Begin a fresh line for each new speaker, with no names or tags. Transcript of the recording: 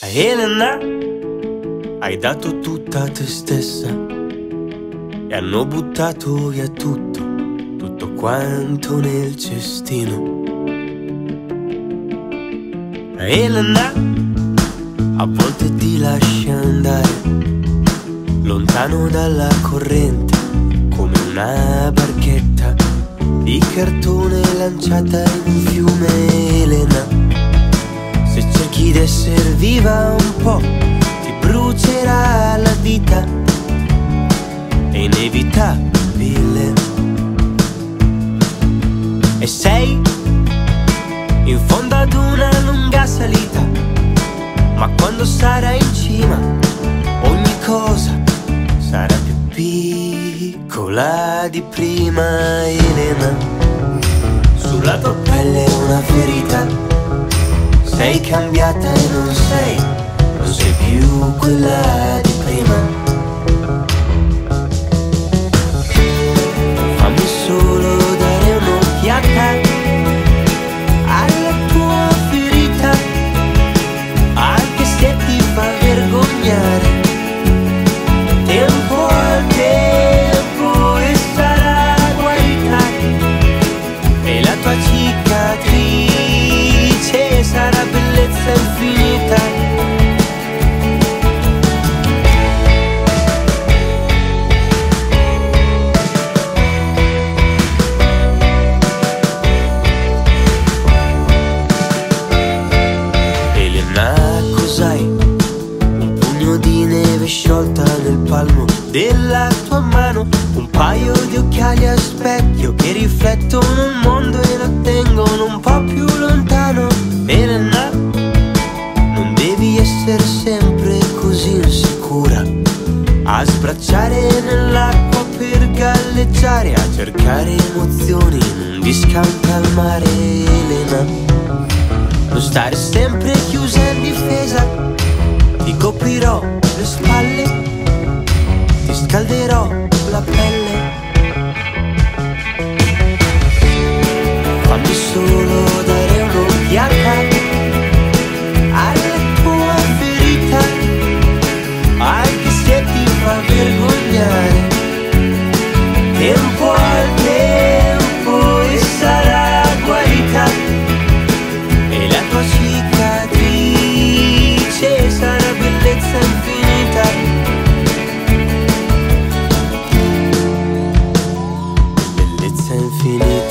Elena, hai dato tutta te stessa e hanno buttato via tutto, tutto quanto nel cestino. Elena, a volte ti lascia andare lontano dalla corrente come una barchetta di cartone lanciata in un fiume Elena di essere viva un po' ti brucerà la vita è inevitabile. E sei in fondo ad una lunga salita ma quando sarai in cima ogni cosa sarà più piccola di prima Elena. Sulla tua pelle una ferita sei cambiata e non sei, non sei più quella neve sciolta nel palmo della tua mano. Un paio di occhiali a specchio che riflettono il mondo e lo tengono un po' più lontano. Elena, non devi essere sempre così insicura. A sbracciare nell'acqua per galleggiare A cercare emozioni in un discount al mare Elena. Non stare sempre chiusa Ti coprirò le spalle Ti scalderò la pelle and feed it